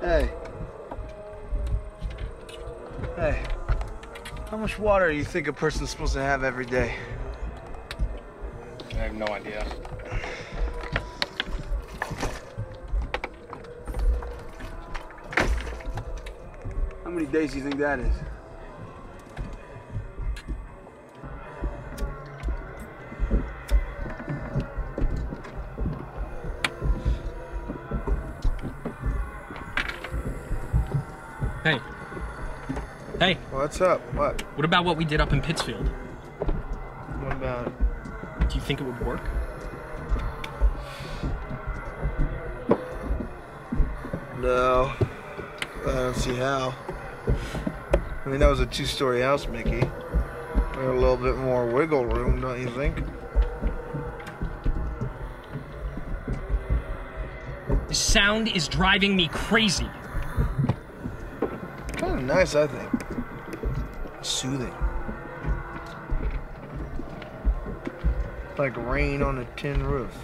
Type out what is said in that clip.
Hey. Hey. How much water do you think a person's supposed to have every day? I have no idea. How many days do you think that is? Hey. Hey, What's up? What? what about what we did up in Pittsfield? What about it? Do you think it would work? No, I don't see how. I mean, that was a two-story house, Mickey. A little bit more wiggle room, don't you think? The sound is driving me crazy. Nice, I think. Soothing. Like rain on a tin roof.